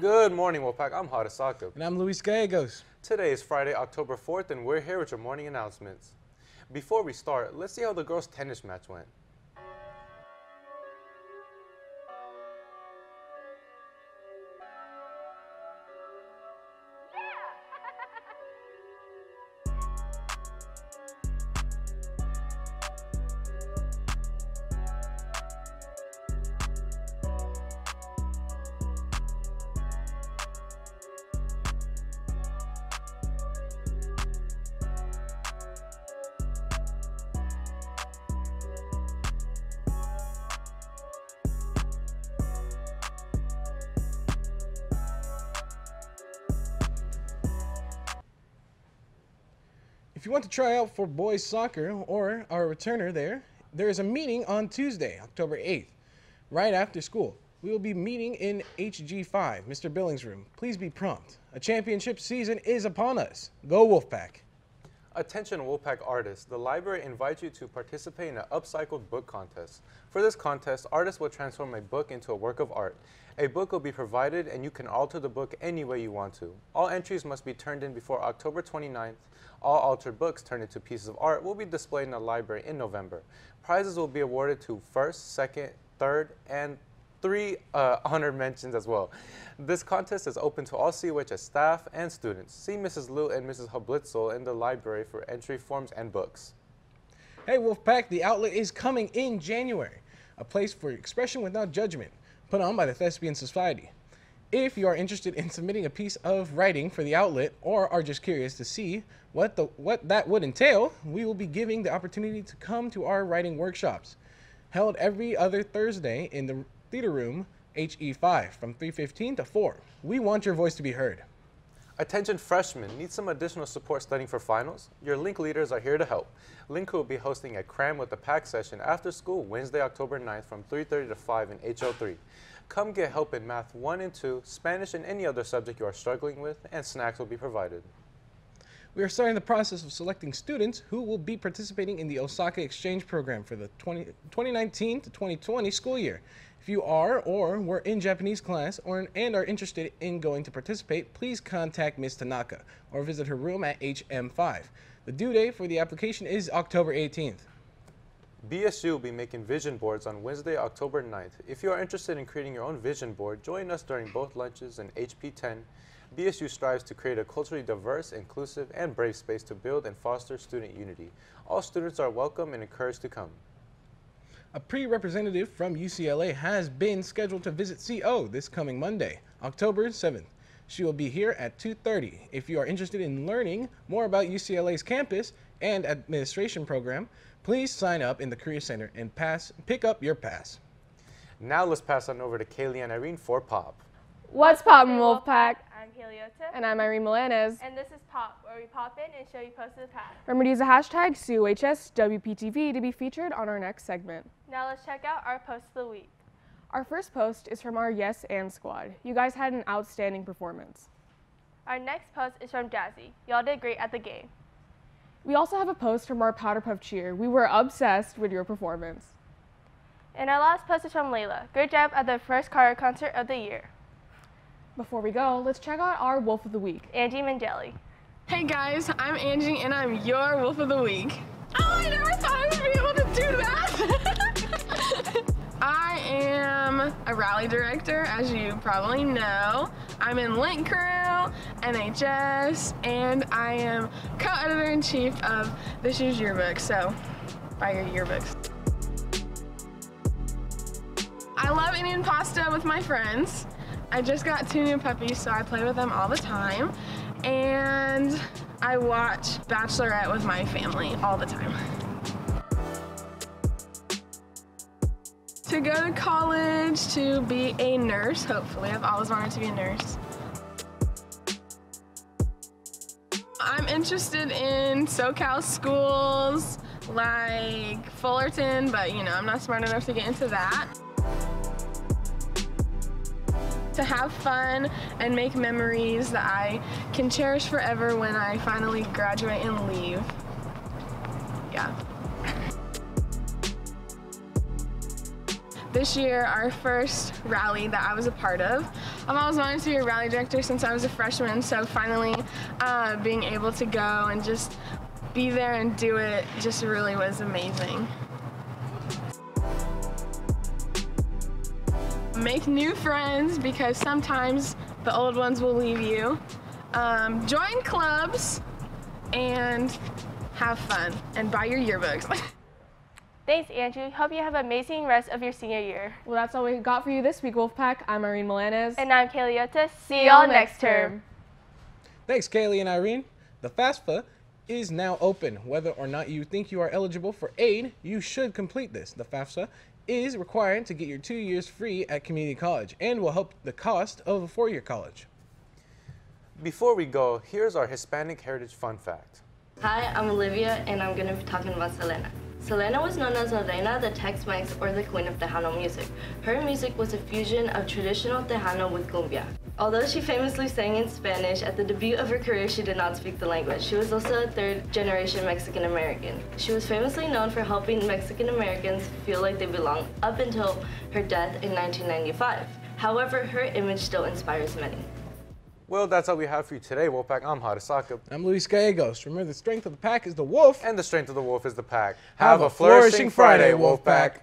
Good morning, Wolfpack. I'm Hada Sakub. And I'm Luis Gallegos. Today is Friday, October 4th, and we're here with your morning announcements. Before we start, let's see how the girls' tennis match went. If you want to try out for boys soccer or are a returner there, there is a meeting on Tuesday, October 8th, right after school. We will be meeting in HG5, Mr. Billings' room. Please be prompt. A championship season is upon us. Go Wolfpack. Attention Wolfpack artists, the library invites you to participate in an upcycled book contest. For this contest, artists will transform a book into a work of art. A book will be provided and you can alter the book any way you want to. All entries must be turned in before October 29th. All altered books turned into pieces of art will be displayed in the library in November. Prizes will be awarded to first, second, third, and three uh, honored mentions as well. This contest is open to all COHS staff and students. See Mrs. Liu and Mrs. Hublitzel in the library for entry forms and books. Hey Wolfpack, the outlet is coming in January. A place for expression without judgment, put on by the Thespian Society. If you are interested in submitting a piece of writing for the outlet or are just curious to see what the what that would entail, we will be giving the opportunity to come to our writing workshops held every other Thursday in the theater room HE5 from 3:15 to 4. We want your voice to be heard. Attention freshmen, need some additional support studying for finals? Your Link leaders are here to help. Link will be hosting a Cram with the Pack session after school Wednesday, October 9th from 3.30 to 5 in HO3. Come get help in Math 1 and 2, Spanish and any other subject you are struggling with, and snacks will be provided. We are starting the process of selecting students who will be participating in the Osaka Exchange Program for the 20, 2019 to 2020 school year. If you are or were in Japanese class or and are interested in going to participate, please contact Ms. Tanaka or visit her room at HM5. The due date for the application is October 18th. BSU will be making vision boards on Wednesday, October 9th. If you are interested in creating your own vision board, join us during both lunches and HP 10. BSU strives to create a culturally diverse, inclusive, and brave space to build and foster student unity. All students are welcome and encouraged to come. A pre-representative from UCLA has been scheduled to visit CO this coming Monday, October 7th. She will be here at 2:30. If you are interested in learning more about UCLA's campus and administration program, please sign up in the Career Center and pass pick up your pass. Now let's pass on over to Kaylee and Irene for Pop. What's poppin' Wolfpack? I'm Kaliota. And I'm Irene Milanes. And this is Pop, where we pop in and show you posts of the past. Remember to use the hashtag COHSWPTV to be featured on our next segment. Now let's check out our post of the week. Our first post is from our Yes and squad. You guys had an outstanding performance. Our next post is from Jazzy. Y'all did great at the game. We also have a post from our Powder Puff cheer. We were obsessed with your performance. And our last post is from Layla. Great job at the first car concert of the year. Before we go, let's check out our Wolf of the Week. Angie Mangeli. Hey guys, I'm Angie and I'm your Wolf of the Week. Oh, I never thought I would be able to do that. I am a rally director, as you probably know. I'm in Link Crew, NHS, and I am co-editor in chief of this year's yearbook. So, buy your yearbooks. I love Indian pasta with my friends. I just got two new puppies, so I play with them all the time. And I watch Bachelorette with my family all the time. To go to college, to be a nurse, hopefully. I've always wanted to be a nurse. I'm interested in SoCal schools like Fullerton, but you know, I'm not smart enough to get into that. To have fun and make memories that I can cherish forever when I finally graduate and leave. Yeah. This year, our first rally that I was a part of, I've always wanted to be a rally director since I was a freshman, so finally uh, being able to go and just be there and do it just really was amazing. Make new friends because sometimes the old ones will leave you. Um, join clubs and have fun and buy your yearbooks. Thanks, Andrew. Hope you have an amazing rest of your senior year. Well, that's all we got for you this week, Wolfpack. I'm Irene Milanes. And I'm Kaylee Yota. See y'all next term. Thanks, Kaylee and Irene. The FAFSA is now open. Whether or not you think you are eligible for aid, you should complete this. The FAFSA is required to get your two years free at community college and will help the cost of a four-year college. Before we go, here's our Hispanic Heritage Fun Fact. Hi, I'm Olivia, and I'm going to be talking about Selena. Selena was known as Reina de Tex-Mex or the Queen of Tejano music. Her music was a fusion of traditional Tejano with cumbia. Although she famously sang in Spanish, at the debut of her career she did not speak the language. She was also a third generation Mexican American. She was famously known for helping Mexican Americans feel like they belong up until her death in 1995. However, her image still inspires many. Well, that's all we have for you today, Wolfpack. I'm Harisaka. I'm Luis Gallegos. Remember, the strength of the pack is the wolf. And the strength of the wolf is the pack. Have a flourishing Friday, Wolfpack.